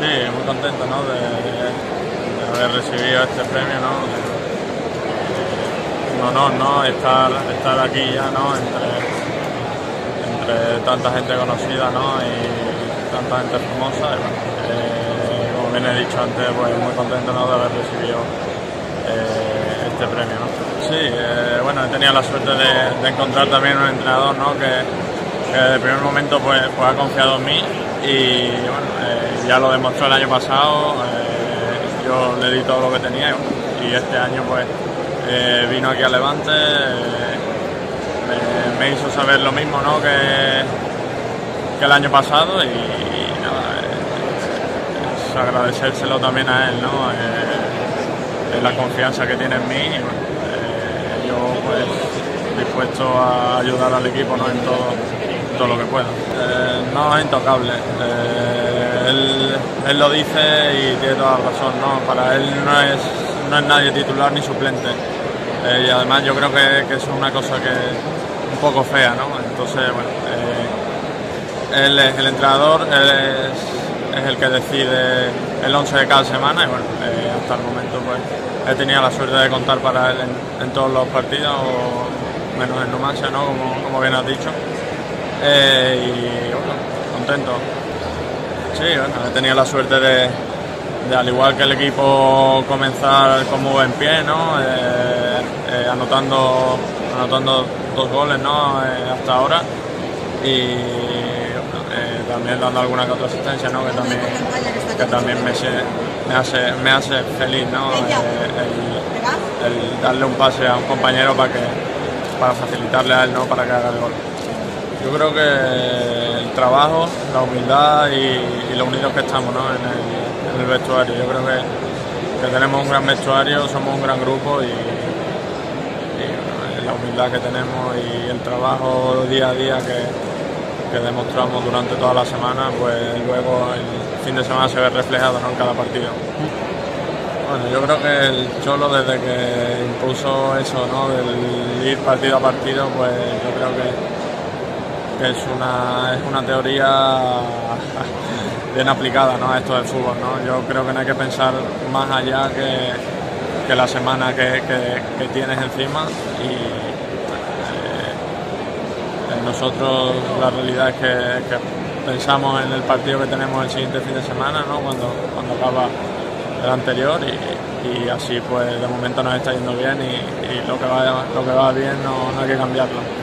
Sí, muy contento ¿no? de, de haber recibido este premio. ¿no? Un honor ¿no? estar, estar aquí ya ¿no? entre, entre tanta gente conocida ¿no? y tanta gente famosa. Eh, como bien he dicho antes, pues muy contento ¿no? de haber recibido eh, este premio. ¿no? Sí, eh, bueno, he tenido la suerte de, de encontrar también un entrenador ¿no? que, que desde primer momento pues, pues ha confiado en mí y bueno, eh, ya lo demostró el año pasado, eh, yo le di todo lo que tenía y este año pues eh, vino aquí a Levante, me, hizo saber lo mismo ¿no? que, que el año pasado y, nada, agradecérselo también a él, ¿no? la confianza que tiene en mí y yo pues dispuesto a ayudar al equipo ¿no? en todo todo lo que pueda. Eh, no es intocable. Eh, él, lo dice y tiene toda la razón. ¿no? Para él no es, no es nadie titular ni suplente. Eh, y además yo creo que, que, es una cosa que un poco fea. ¿no? Entonces, bueno, él es el entrenador, él es, es, el que decide el 11 de cada semana y bueno, hasta el momento pues he tenido la suerte de contar para él en, todos los partidos, menos en Numancia, ¿no? como, como bien has dicho. Eh, y bueno, contento. Sí, bueno, he tenido la suerte de, de, al igual que el equipo, comenzar con muy buen pie, ¿no? Eh, eh, anotando, anotando dos goles ¿no? hasta ahora y bueno, también dando alguna que otra asistencia, ¿no? que también, que también me, me, hace, me hace feliz ¿no? el, el, darle un pase a un compañero para, que, para facilitarle a él ¿no? para que haga el gol. Yo creo que el trabajo, la humildad y, y lo unidos que estamos ¿no? en, el, vestuario. Yo creo que, que, tenemos un gran vestuario, somos un gran grupo y, la humildad que tenemos y el trabajo día a día que, que, demostramos durante toda la semana, pues luego el fin de semana se ve reflejado ¿no? en cada partido. Bueno, yo creo que el Cholo desde que impuso eso, ¿no? del ir partido a partido, pues yo creo que es una, es una teoría bien aplicada ¿no? a esto del fútbol. ¿no? Yo creo que no hay que pensar más allá que, que la semana que, que, tienes encima y eh, nosotros la realidad es que, pensamos en el partido que tenemos el siguiente fin de semana, ¿no? cuando, cuando acaba el anterior y, y, así pues de momento nos está yendo bien y, y lo, que va, lo que va bien no, no hay que cambiarlo.